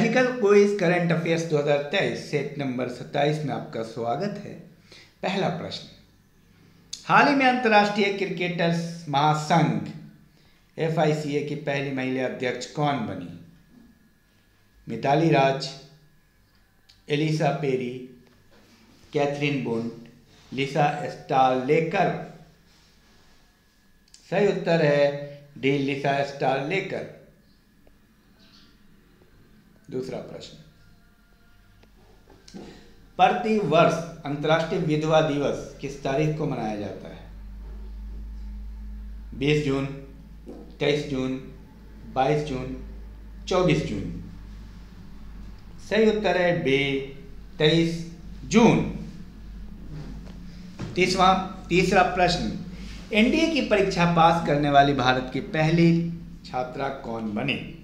Magical quiz current affairs 2023 set number 27 में आपका स्वागत है। पहला प्रश्न। हाल ही में अंतर्राष्ट्रीय क्रिकेटर्स महासंघ एफआईसीए की पहली महिला अध्यक्ष कौन बनी? Mithali Raj, Ellyse Perry, Katherine Brunt Lisa Sthalekar सही उत्तर है डी, लिसा स्टार लेकर दूसरा प्रश्न। प्रति वर्ष अंतर्राष्ट्रीय विधवा दिवस किस तारीख को मनाया जाता है? 20 जून 23 जून 22 जून 24 जून। सही उत्तर है बे 23 जून। तीसवा, तीसरा प्रश्न। एनडीए की परीक्षा पास करने वाली भारत की पहली छात्रा कौन बनी?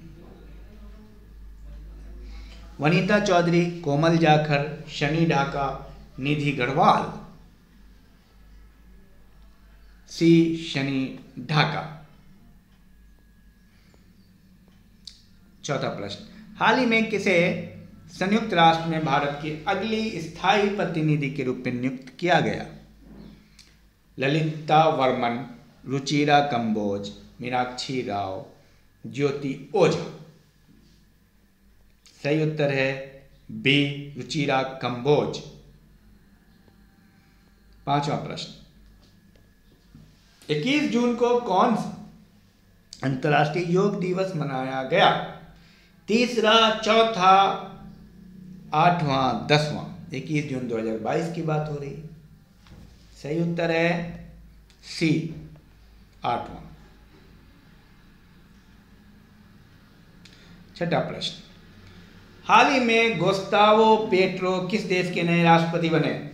वनीता चौधरी, कोमल जाखर, शनि ढाका निधि गढ़वाल। सी, शनि ढाका। चौथा प्रश्न। हाल ही में किसे संयुक्त राष्ट्र में भारत की अगली स्थायी प्रतिनिधि के रूप में नियुक्त किया गया? ललिता वर्मन, रुचिरा कंबोज मीनाक्षी राव, ज्योति ओझा। सही उत्तर है बी, रुचिरा, कंबोज। पांचवा प्रश्न। 21 जून को कौन अंतर्राष्ट्रीय योग दिवस मनाया गया? तीसरा, चौथा, आठवां, दसवां। 21 जून 2022 की बात हो रही सही उत्तर है सी, आठवां। छठा प्रश्न। हाल ही में गोस्तावो पेट्रो किस देश के नए राष्ट्रपति बने?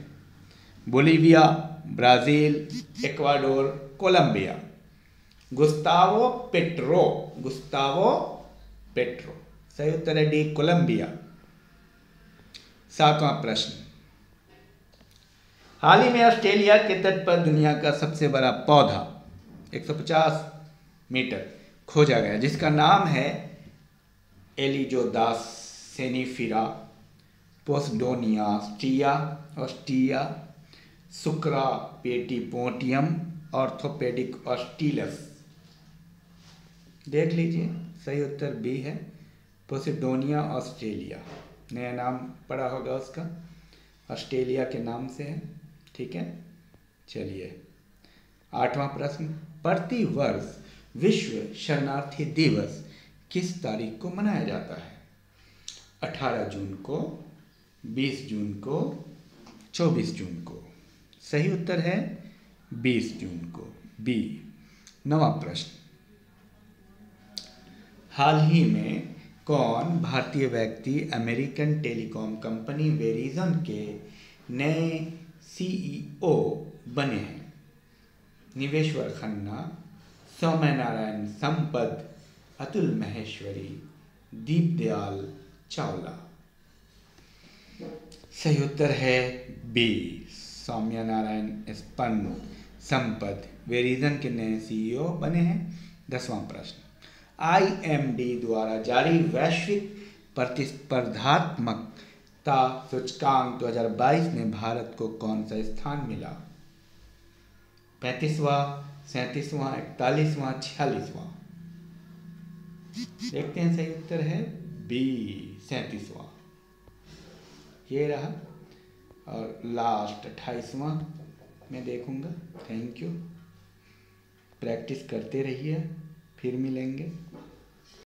Bolivia, Brazil, Ecuador, Colombia. Gustavo Petro Gustavo Petro. सही उत्तर है डी, कोलंबिया। सातवां प्रश्न। हाल ही में ऑस्ट्रेलिया के तट पर दुनिया का सबसे बड़ा पौधा 150 मीटर, खोजा गया, जिसका नाम है एलिजोदास सेनिफिरा पोस्डोनिया स्टिया ऑस्टिया सुक्रा पेटीपोटियम ऑर्थोपेडिक ऑस्टिलस देख लीजिए, सही उत्तर बी है पोसिडोनिया ऑस्ट्रेलिया नया नाम पड़ा होगा उसका। ऑस्ट्रेलिया के नाम से है, ठीक है? चलिए, आठवां प्रश्न। प्रति वर्ष विश्व शरणार्थी दिवस किस तारीख को मनाया जाता है? 18 जून को 20 जून को 24 जून को। सही उत्तर है 20 जून को। बी नवा प्रश्न। हाल ही में कौन भारतीय व्यक्ति अमेरिकन टेलीकॉम कंपनी वेरिजन के नए सीईओ बने हैं? निवेश्वर खन्ना, सौम्य नारायण संपद अतुल महेश्वरी, दीप दयाल चावला। सही उत्तर है बी सौम्य नारायण स्पन संपद वेरिजन के नए सीईओ बने हैं। दसवां प्रश्न। आईएमडी द्वारा जारी वैश्विक प्रतिस्पर्धात्मक ता सूचकांक 2022 में भारत को कौन सा स्थान मिला? पैंतीसवा, सैंतीसवां, इकतालीसवां, छियालीसवां। देखते हैं सही उत्तर है बी सैंतीसवां। ये रहा। और लास्ट अट्ठाईसवा मैं देखूँगा। थैंक यू प्रैक्टिस करते रहिए। फिर मिलेंगे।